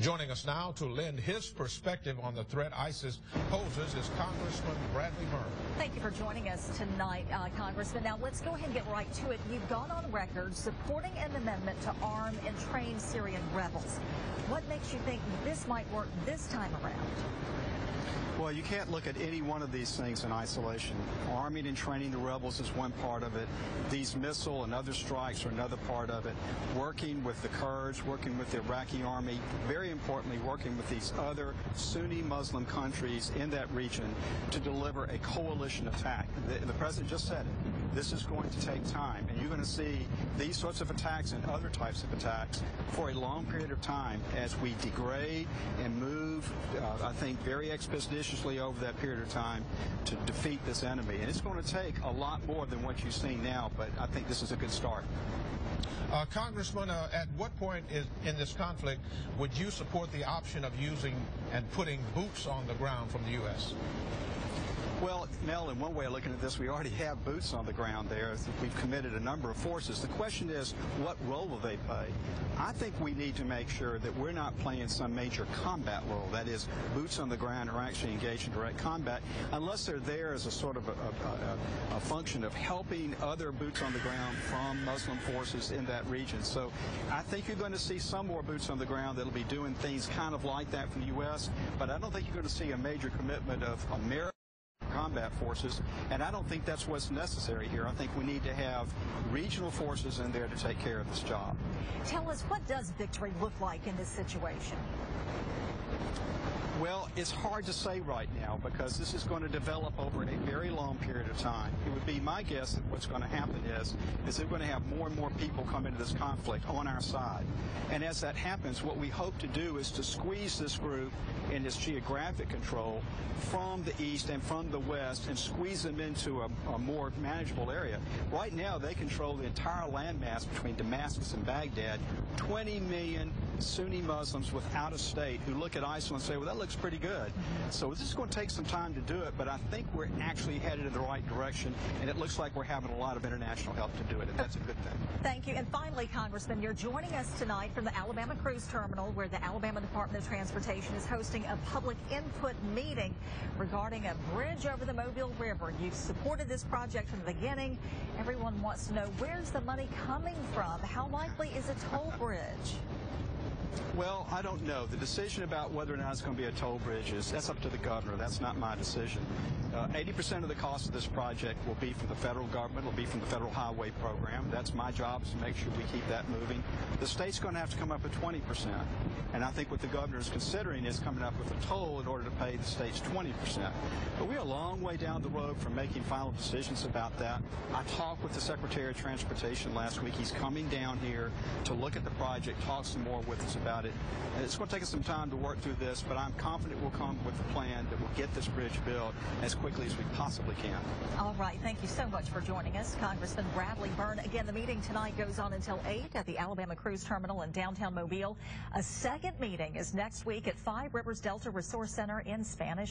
Joining us now to lend his perspective on the threat ISIS poses is Congressman Bradley Byrne. Thank you for joining us tonight, uh, Congressman. Now let's go ahead and get right to it. You've gone on record supporting an amendment to arm and train Syrian rebels. What makes you think this might work this time around? Well, you can't look at any one of these things in isolation. Arming and training the rebels is one part of it. These missile and other strikes are another part of it. Working with the Kurds, working with the Iraqi army, very importantly, working with these other Sunni Muslim countries in that region to deliver a coalition attack. The, the president just said it. This is going to take time, and you're going to see these sorts of attacks and other types of attacks for a long period of time as we degrade and move, I think, very expeditiously over that period of time to defeat this enemy. And it's going to take a lot more than what you've seen now, but I think this is a good start. Uh, Congressman, uh, at what point is, in this conflict would you support the option of using and putting boots on the ground from the U.S.? Well, Mel, in one way of looking at this, we already have boots on the ground there. We've committed a number of forces. The question is, what role will they play? I think we need to make sure that we're not playing some major combat role. That is, boots on the ground are actually engaged in direct combat, unless they're there as a sort of a, a, a function of helping other boots on the ground from Muslim forces in that region. So I think you're going to see some more boots on the ground that'll be doing things kind of like that from the U.S., but I don't think you're going to see a major commitment of America combat forces, and I don't think that's what's necessary here. I think we need to have regional forces in there to take care of this job. Tell us, what does victory look like in this situation? Well, it's hard to say right now because this is going to develop over a very long period of time. It would be my guess that what's going to happen is, is they're going to have more and more people come into this conflict on our side. And as that happens, what we hope to do is to squeeze this group in its geographic control from the east and from the west and squeeze them into a, a more manageable area. Right now, they control the entire landmass between Damascus and Baghdad. 20 million Sunni Muslims without a state who look at ISIL and say, well, that looks pretty good. So this is going to take some time to do it, but I think we're actually headed in the right direction, and it looks like we're having a lot of international help to do it, and that's a good thing. Thank you. And finally, Congressman, you're joining us tonight from the Alabama Cruise Terminal, where the Alabama Department of Transportation is hosting a public input meeting regarding a bridge over the Mobile River. You've supported this project from the beginning. Everyone wants to know where's the money coming from? How likely is a toll bridge? Well, I don't know. The decision about whether or not it's going to be a toll bridge is that's up to the governor. That's not my decision. 80% uh, of the cost of this project will be from the federal government. It'll be from the federal highway program. That's my job is to make sure we keep that moving. The state's going to have to come up with 20%. And I think what the governor is considering is coming up with a toll in order to pay the state's 20%. But we're a long way down the road from making final decisions about that. I talked with the Secretary of Transportation last week. He's coming down here to look at the project, talk some more with us about it. And it's going to take us some time to work through this, but I'm confident we'll come with a plan that will get this bridge built as quickly as we possibly can. All right. Thank you so much for joining us, Congressman Bradley Byrne. Again, the meeting tonight goes on until 8 at the Alabama Cruise Terminal in downtown Mobile. A second meeting is next week at Five Rivers Delta Resource Center in Spanish.